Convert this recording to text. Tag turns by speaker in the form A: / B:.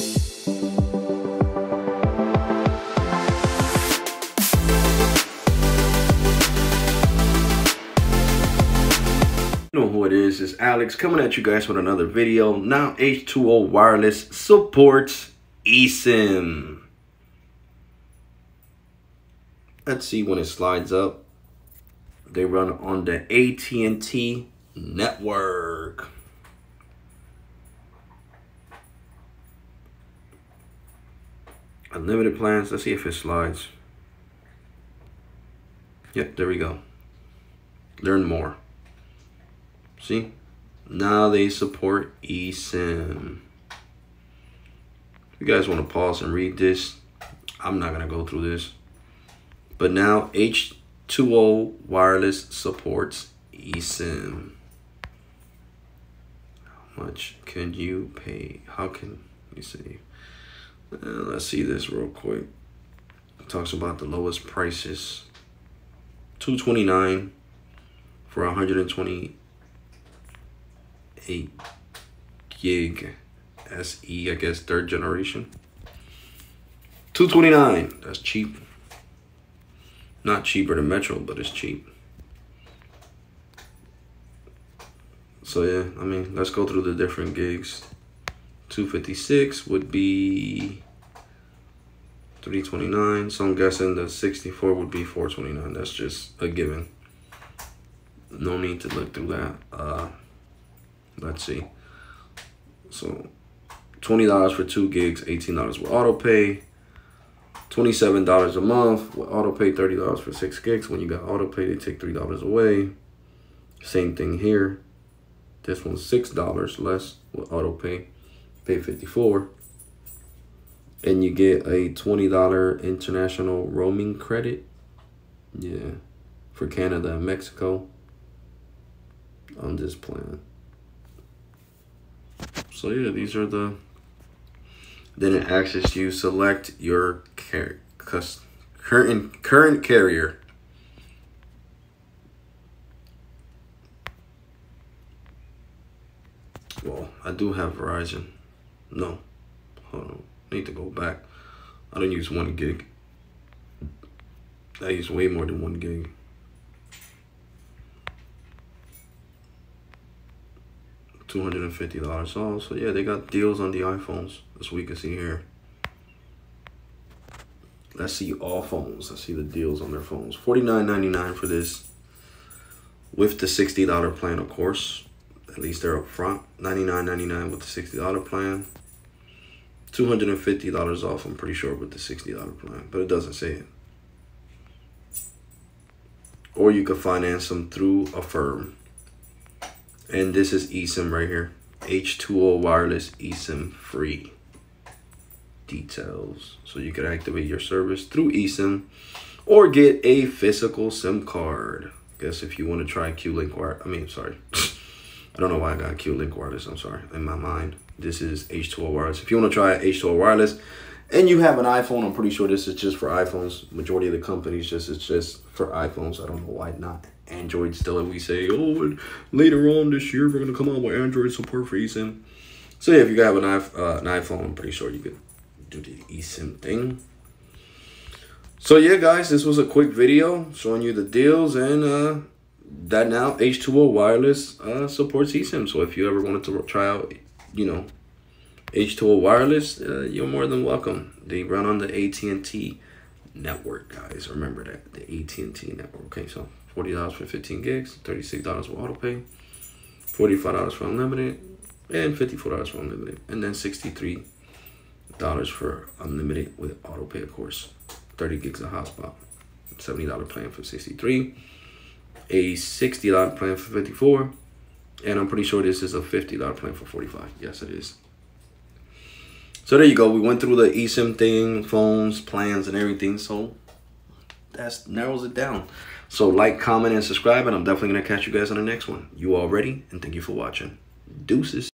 A: Know who it is, it's Alex coming at you guys with another video. Now H2O Wireless supports eSIM. Let's see when it slides up. They run on the AT&T network. Unlimited plans, let's see if it slides. Yep, there we go. Learn more. See? Now they support eSIM. If you guys want to pause and read this, I'm not going to go through this. But now H2O Wireless supports eSIM. How much can you pay? How can you see? Uh, let's see this real quick. It talks about the lowest prices. 229 for 120 8 gig SE, I guess third generation. 229. That's cheap. Not cheaper than Metro, but it's cheap. So yeah, I mean, let's go through the different gigs. 256 would be 329. So I'm guessing the 64 would be 429. That's just a given. No need to look through that. Uh, Let's see. So $20 for two gigs, $18 with auto pay. $27 a month with auto pay, $30 for six gigs. When you got auto pay, they take $3 away. Same thing here. This one's $6 less with auto pay. Pay 54 And you get a $20 international roaming credit. Yeah. For Canada and Mexico on this plan. So yeah, these are the, then it asks you select your car, current, current carrier. Well, I do have Verizon. No, hold on, need to go back. I don't use one gig. I use way more than one gig. $250 off. So yeah, they got deals on the iPhones, as we can see here. Let's see all phones. Let's see the deals on their phones. $49.99 for this. With the $60 plan, of course. At least they're up front. $99.99 with the $60 plan. $250 off, I'm pretty sure, with the $60 plan. But it doesn't say it. Or you could finance them through Affirm. And this is eSIM right here. H2O wireless eSIM free. Details. So you can activate your service through eSIM or get a physical SIM card. I guess if you want to try Q-Link I mean, sorry. I don't know why I got Q-Link wireless, I'm sorry, in my mind. This is H2O wireless. If you want to try H2O wireless and you have an iPhone, I'm pretty sure this is just for iPhones. Majority of the companies just, it's just for iPhones. I don't know why not. Android still, and we say, oh, later on this year, we're going to come out with Android support for eSIM. So yeah, if you have an, uh, an iPhone, I'm pretty sure you could do the eSIM thing. So yeah, guys, this was a quick video showing you the deals and uh, that now H2O Wireless uh, supports eSIM. So if you ever wanted to try out, you know, H2O Wireless, uh, you're more than welcome. They run on the AT&T network, guys. Remember that, the AT&T network. Okay, so $40 for 15 gigs, $36 for auto pay, $45 for unlimited, and $54 for unlimited. And then $63 for unlimited with auto pay, of course. 30 gigs of hotspot. $70 plan for 63 a $60 plan for 54 and I'm pretty sure this is a $50 plan for 45 Yes, it is. So there you go. We went through the eSIM thing, phones, plans, and everything. So that narrows it down. So like, comment, and subscribe, and I'm definitely to catch you guys on the next one. You all ready? And thank you for watching. Deuces.